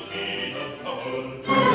Oh, my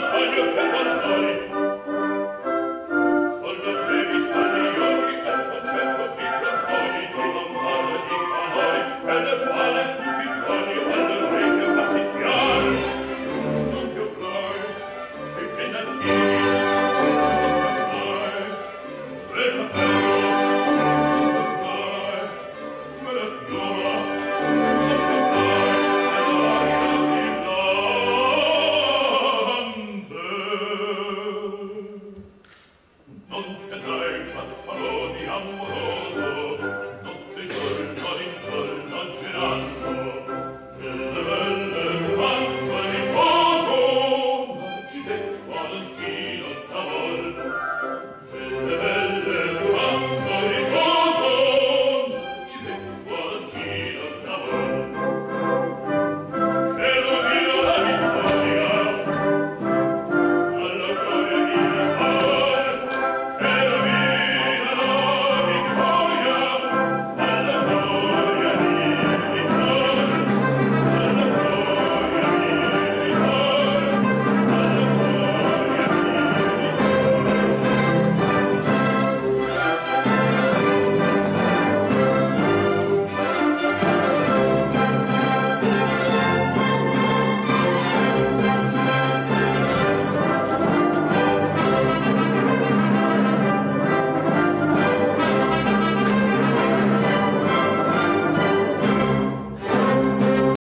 hic est corpus